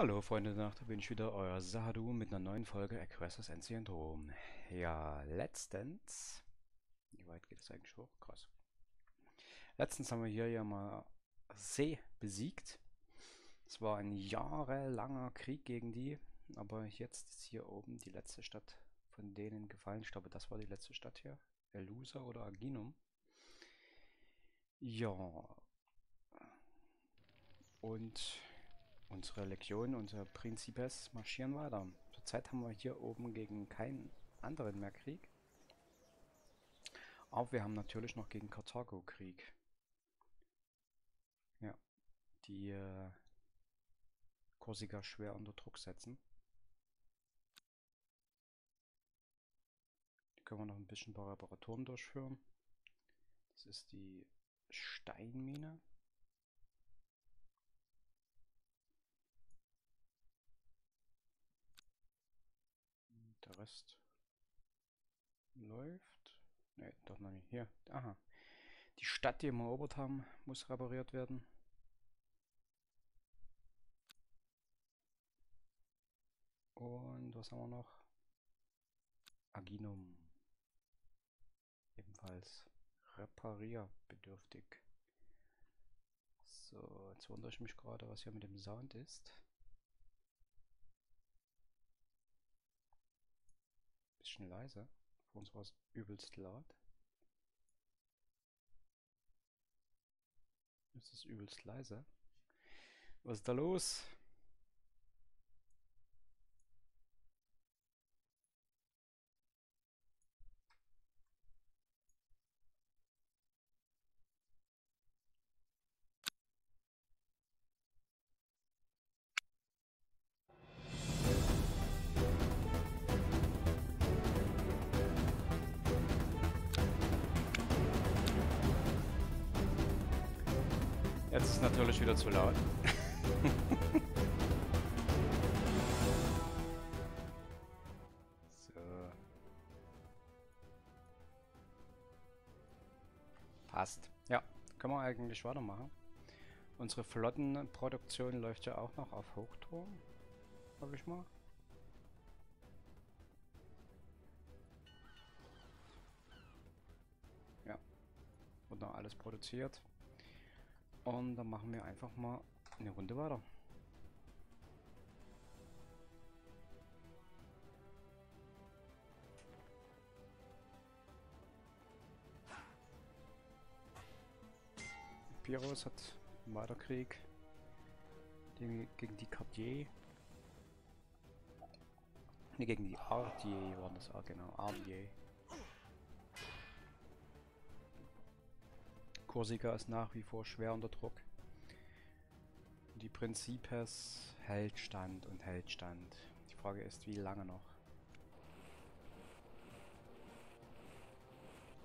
Hallo Freunde der Nacht, bin ich wieder, euer Sahadu mit einer neuen Folge Aggressors Ancient Home. Ja, letztens... Wie weit geht es eigentlich hoch? Krass. Letztens haben wir hier ja mal See besiegt. Es war ein jahrelanger Krieg gegen die, aber jetzt ist hier oben die letzte Stadt von denen gefallen. Ich glaube, das war die letzte Stadt hier. Elusa oder Aginum. Ja. Und Unsere Legion, unsere Prinzipes marschieren weiter. Zurzeit haben wir hier oben gegen keinen anderen mehr Krieg. Aber wir haben natürlich noch gegen Karthago Krieg. Ja, die äh, Korsika schwer unter Druck setzen. Hier können wir noch ein bisschen ein paar Reparaturen durchführen. Das ist die Steinmine. Der Rest läuft. Ne, doch noch nicht. Hier. Aha. Die Stadt, die wir erobert haben, muss repariert werden. Und was haben wir noch? Aginum. Ebenfalls reparierbedürftig. So, jetzt wundere ich mich gerade, was hier mit dem Sound ist. Bisschen leiser. Für uns war es übelst laut. Jetzt ist es übelst leise. Was ist da los? Ist natürlich wieder zu laut. so. Passt. Ja, können wir eigentlich weitermachen. Unsere Flottenproduktion läuft ja auch noch auf Hochturm. Hab ich mal. Ja. Wird noch alles produziert. Und dann machen wir einfach mal eine Runde weiter. Piros hat weiter Krieg gegen die Cartier. Ne, gegen die Ardier waren das auch genau. Ardier. Korsika ist nach wie vor schwer unter Druck. Die Prinzipes hält stand und hält stand. Die Frage ist, wie lange noch?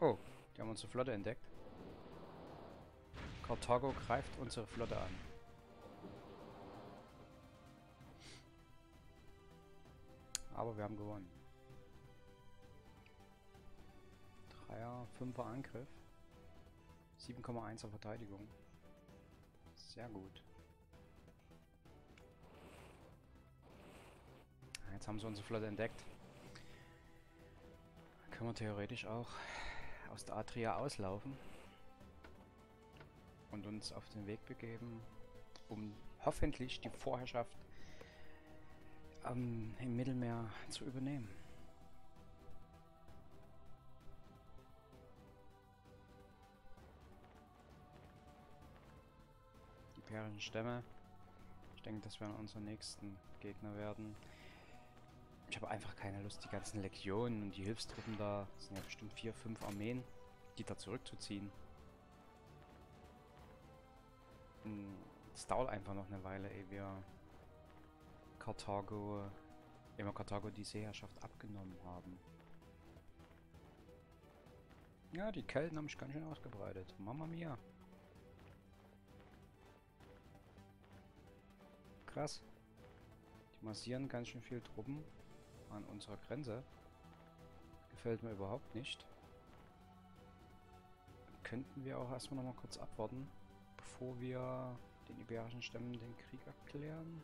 Oh, die haben unsere Flotte entdeckt. Karthago greift unsere Flotte an. Aber wir haben gewonnen. Dreier, Fünfer Angriff. 7,1er Verteidigung. Sehr gut. Jetzt haben sie unsere Flotte entdeckt. Können wir theoretisch auch aus der Adria auslaufen und uns auf den Weg begeben, um hoffentlich die Vorherrschaft ähm, im Mittelmeer zu übernehmen. Imperischen Stämme. Ich denke, das werden unsere nächsten Gegner werden. Ich habe einfach keine Lust, die ganzen Legionen und die Hilfstruppen da, das sind ja bestimmt vier, fünf Armeen, die da zurückzuziehen. Hm, es dauert einfach noch eine Weile, ehe wir Karthago, wir Karthago die Seeherrschaft abgenommen haben. Ja, die Kelten haben sich ganz schön ausgebreitet. Mama mia. Krass. Die massieren ganz schön viel Truppen an unserer Grenze. Gefällt mir überhaupt nicht. Könnten wir auch erstmal noch mal kurz abwarten, bevor wir den iberischen Stämmen den Krieg erklären.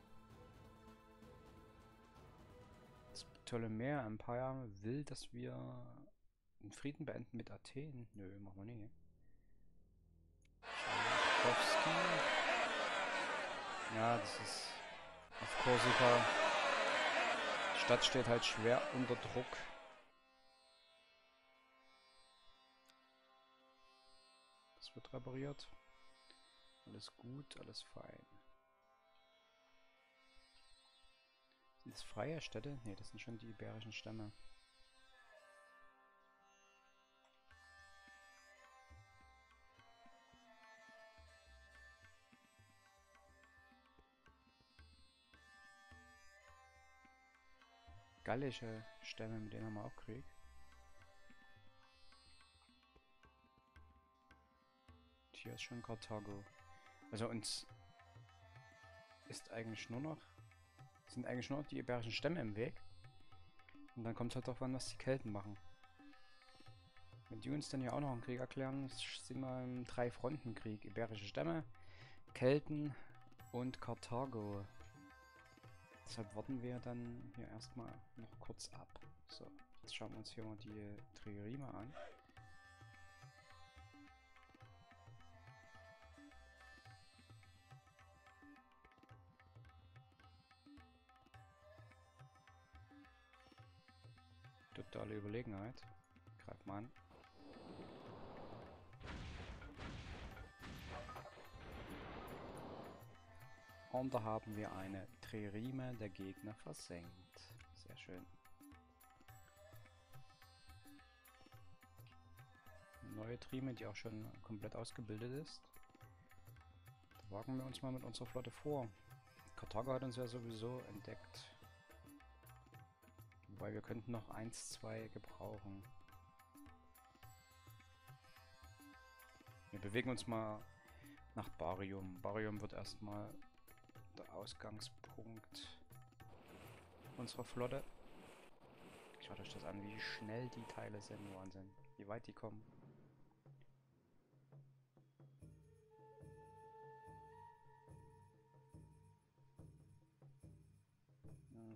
Ptolemäer Empire will, dass wir einen Frieden beenden mit Athen. Nö, machen wir. Tchaikovsky. Ja, das ist auf Korsika. Die Stadt steht halt schwer unter Druck. Das wird repariert. Alles gut, alles fein. Sind das freie Städte? Ne, das sind schon die iberischen Stämme. Gallische Stämme, mit denen haben wir auch Krieg. Hier ist schon Karthago. Also uns ist eigentlich nur noch sind eigentlich nur noch die iberischen Stämme im Weg. Und dann kommt es halt darauf an, was die Kelten machen. Wenn die uns dann ja auch noch einen Krieg erklären, sind wir im Drei-Fronten-Krieg. Iberische Stämme, Kelten und Karthago. Deshalb warten wir dann hier erstmal noch kurz ab. So, jetzt schauen wir uns hier mal die Triorime an. Totale Überlegenheit. Greif mal an. Und da haben wir eine Tririme der Gegner versenkt. Sehr schön. Neue Trime, die auch schon komplett ausgebildet ist. Da wagen wir uns mal mit unserer Flotte vor. Karthago hat uns ja sowieso entdeckt. Wobei wir könnten noch 1, 2 gebrauchen. Wir bewegen uns mal nach Barium. Barium wird erstmal der Ausgangspunkt unserer Flotte. Schaut euch das an, wie schnell die Teile sind. Wahnsinn. Wie weit die kommen.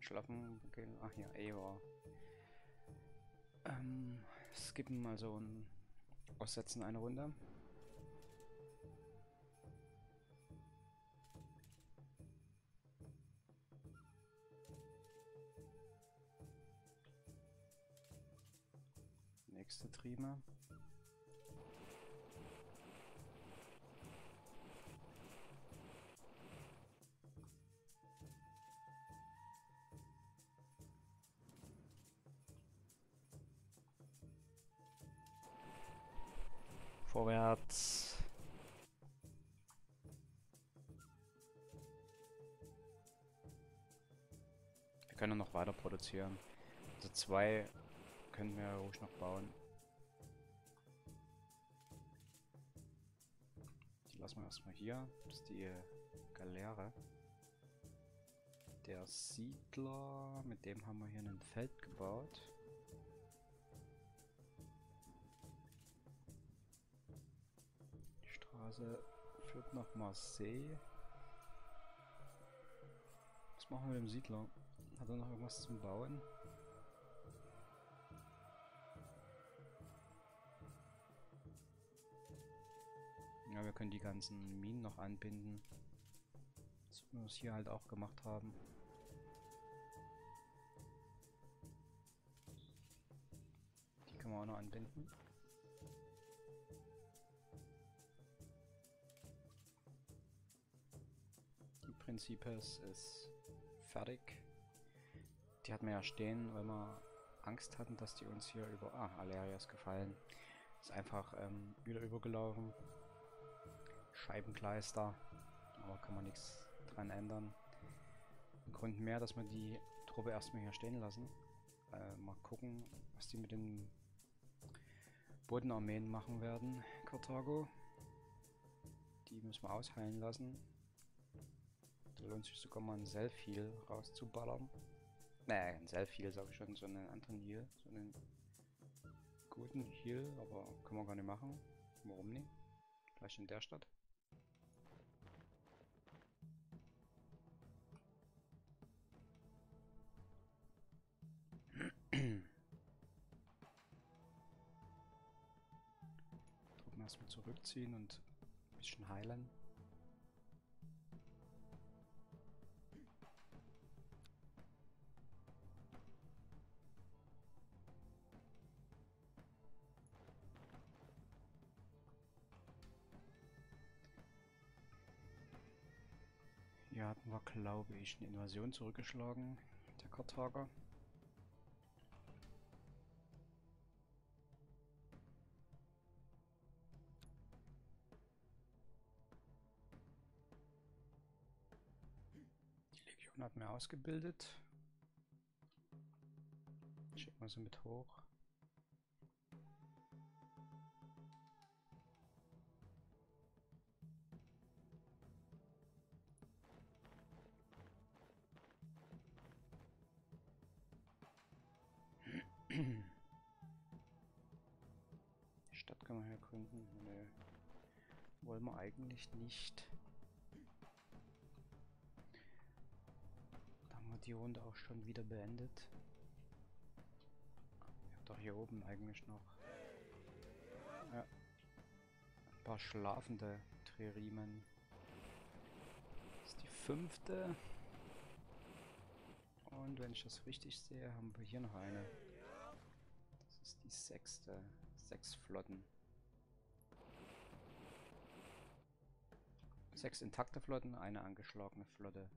Schlafen gehen. Ach ja, Ewa. Ähm, skippen also und aussetzen eine Runde. Nächste Trime. Vorwärts. Wir können noch weiter produzieren. Also zwei können wir ruhig noch bauen. Die lassen wir erstmal hier. Das ist die Galeere. Der Siedler, mit dem haben wir hier ein Feld gebaut. Straße führt nach Marseille. Was machen wir mit dem Siedler? Hat er noch irgendwas zum Bauen? Ja, wir können die ganzen Minen noch anbinden. Das wir es hier halt auch gemacht haben. Die können wir auch noch anbinden. Prinzipes ist fertig. Die hatten wir ja stehen, weil wir Angst hatten, dass die uns hier über... Ah, Alerias gefallen. Ist einfach ähm, wieder übergelaufen. Scheibenkleister. Aber kann man nichts dran ändern. Ein Grund mehr, dass wir die Truppe erstmal hier stehen lassen. Äh, mal gucken, was die mit den Bodenarmeen machen werden. Karthago. Die müssen wir ausheilen lassen. Da lohnt sich sogar mal ein Selfheal rauszuballern. Naja, ein Selfheal sage ich schon, so einen anderen Heal. So einen guten Heal, aber können wir gar nicht machen. Warum nicht? Vielleicht in der Stadt. Erstmal zurückziehen und ein bisschen heilen. Hier hatten wir, glaube ich, eine Invasion zurückgeschlagen, der Karthager. Hat mir ausgebildet. Schicken wir sie mit hoch. Die Stadt kann man erkunden. Nö. Wollen wir eigentlich nicht. Die Runde auch schon wieder beendet. Ich hab doch hier oben eigentlich noch. Ja. Ein paar schlafende Tririmen. Das ist die fünfte. Und wenn ich das richtig sehe, haben wir hier noch eine. Das ist die sechste. Sechs Flotten. Sechs intakte Flotten, eine angeschlagene Flotte.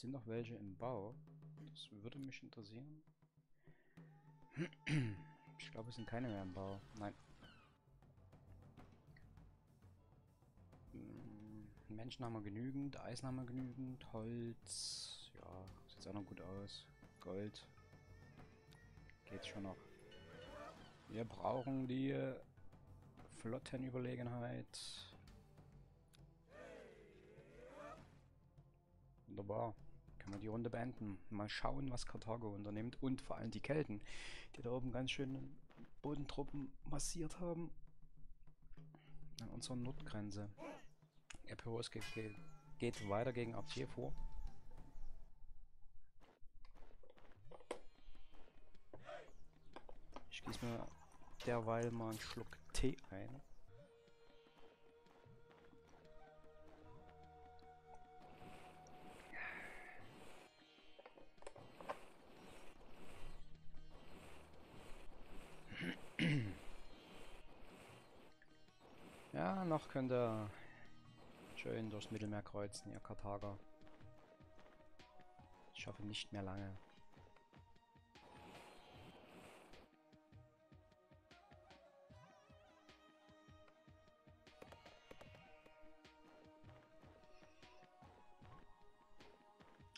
Sind noch welche im Bau? Das würde mich interessieren. Ich glaube, es sind keine mehr im Bau. Nein. Hm, Menschen haben wir genügend, Eisen haben wir genügend, Holz, ja, sieht auch noch gut aus. Gold. Geht schon noch. Wir brauchen die Flottenüberlegenheit. Wunderbar. Können wir die Runde beenden. Mal schauen, was Karthago unternimmt. Und vor allem die Kelten, die da oben ganz schön Bodentruppen massiert haben. An unserer Nordgrenze. Epiros geht, geht, geht weiter gegen Artier vor. Ich gieße mir derweil mal einen Schluck Tee ein. Noch könnt ihr schön durchs Mittelmeer kreuzen, ihr Karthager. Ich hoffe nicht mehr lange.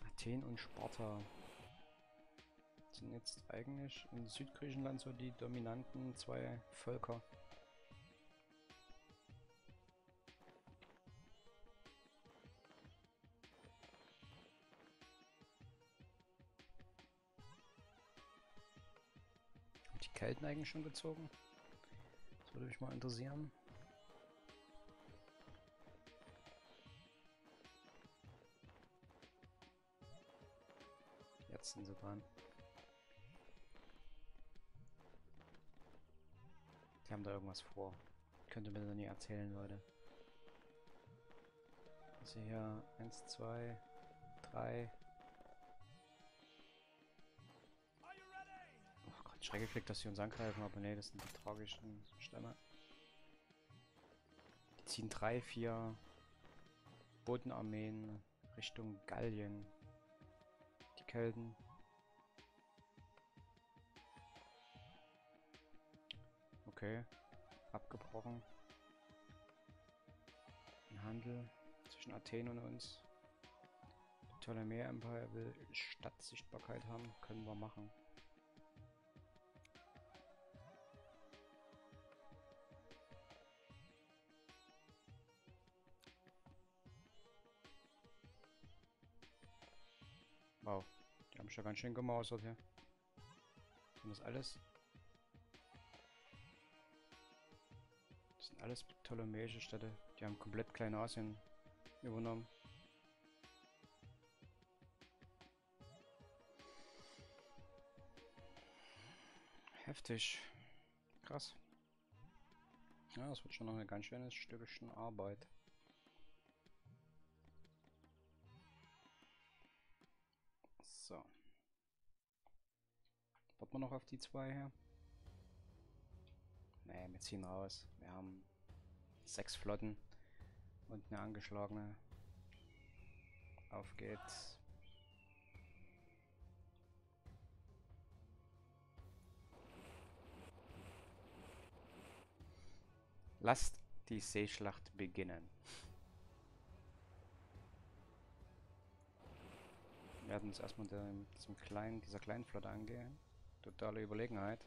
Athen und Sparta sind jetzt eigentlich in Südgriechenland so die dominanten zwei Völker. Kelten eigentlich schon gezogen? Das würde mich mal interessieren. Jetzt sind sie dran. Die haben da irgendwas vor. Könnte mir das nie erzählen, Leute. Also hier 1, 2, 3. schreck geklickt, dass sie uns angreifen, aber nee, das sind die tragischen Stämme. Die ziehen 3, 4 Bodenarmeen Richtung Gallien. Die Kelten. Okay. Abgebrochen. Ein Handel zwischen Athen und uns. Der Ptolemä Empire will Stadtsichtbarkeit haben. Können wir machen. Sich ja ganz schön gemausert hier. Sind das alles? Das sind alles ptolemäische Städte. Die haben komplett Kleinasien übernommen. Heftig. Krass. Ja, das wird schon noch ein ganz schönes Stückchen Arbeit. Wir noch auf die zwei hier? Ne, wir ziehen raus. Wir haben sechs Flotten und eine angeschlagene. Auf geht's. Lasst die Seeschlacht beginnen. Wir werden uns erstmal mit diesem kleinen, dieser kleinen Flotte angehen. Totale Überlegenheit.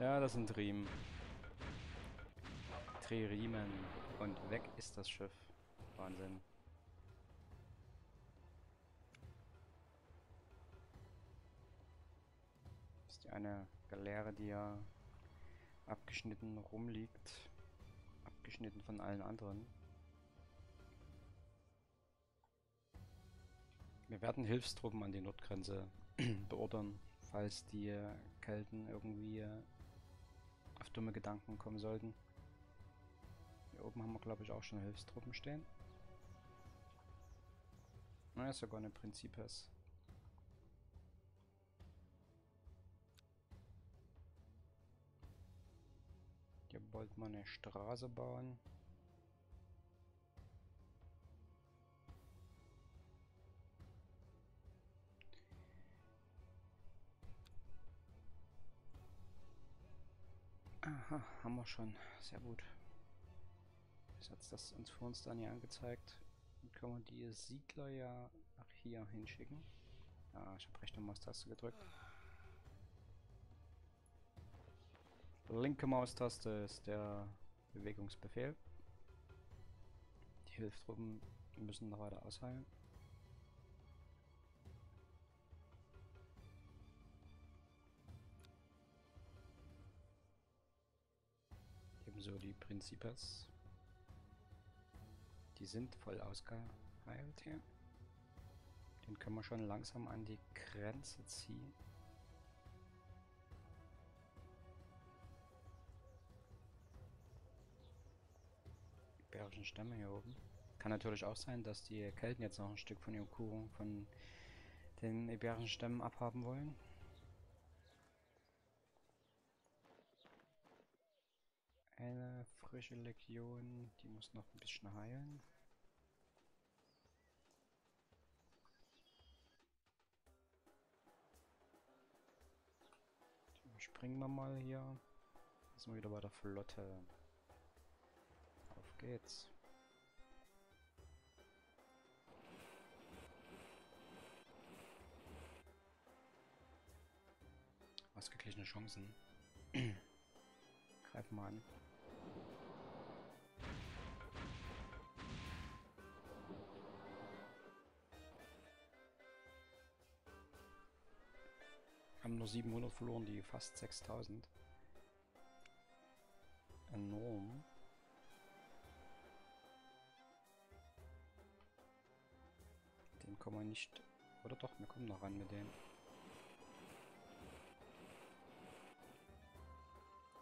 Ja, das sind Riemen. Tririemen. Und weg ist das Schiff. Wahnsinn. Das ist die eine Galeere, die ja abgeschnitten rumliegt abgeschnitten von allen anderen. Wir werden Hilfstruppen an die Nordgrenze beordern, falls die Kelten irgendwie auf dumme Gedanken kommen sollten. Hier oben haben wir glaube ich auch schon Hilfstruppen stehen. Na, ist sogar eine Prinzipes. Hier wollte man eine Straße bauen. Aha, haben wir schon. Sehr gut. Jetzt hat das uns für uns dann hier angezeigt. Dann können wir die Siedler ja nach hier hinschicken. Ja, ich habe rechte Maustaste gedrückt. Linke Maustaste ist der Bewegungsbefehl. Die Hilfstruppen müssen noch weiter ausheilen. Ebenso die Prinzipes. Die sind voll ausgeheilt hier. Den können wir schon langsam an die Grenze ziehen. iberischen Stämme hier oben. Kann natürlich auch sein, dass die Kelten jetzt noch ein Stück von Kurung von den iberischen Stämmen abhaben wollen. Eine frische Legion, die muss noch ein bisschen heilen. Springen wir mal hier. Sind wir wieder bei der Flotte geht's. Ausgeglichene Chancen. Greifen wir an. Haben nur 700 verloren, die fast 6000. Enorm. kommen wir nicht... Oder doch, wir kommen noch ran mit dem.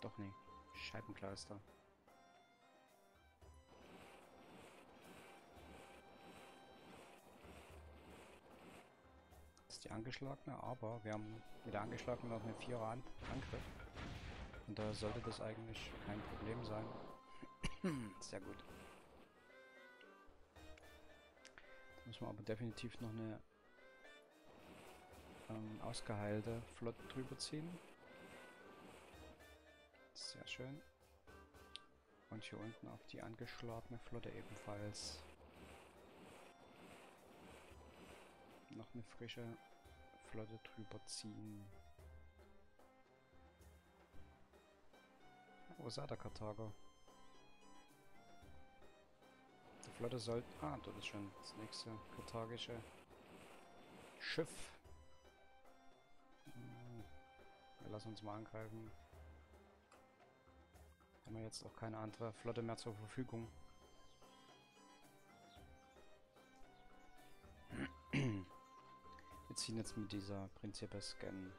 Doch nicht. Scheibenkleister. Die angeschlagene, aber wir haben mit der angeschlagenen noch eine Vierer An Angriff. Und da sollte das eigentlich kein Problem sein. Sehr gut. Müssen wir aber definitiv noch eine ähm, ausgeheilte Flotte drüber ziehen. Sehr schön. Und hier unten auf die angeschlagene Flotte ebenfalls noch eine frische Flotte drüber ziehen. Osada Karthago. Flotte sollte... Ah, dort ist schon das nächste karthagische Schiff. Wir lassen uns mal angreifen. Haben wir jetzt auch keine andere Flotte mehr zur Verfügung. Wir ziehen jetzt mit dieser Principes gen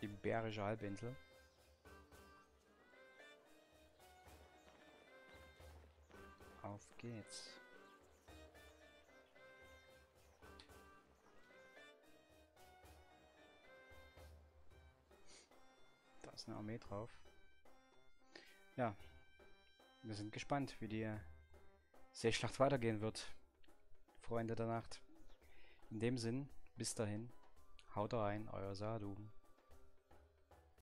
Iberische Halbinsel. geht's. Da ist eine Armee drauf. Ja, wir sind gespannt, wie die Seeschlacht weitergehen wird. Freunde der Nacht. In dem Sinn, bis dahin, haut rein, euer Sadum.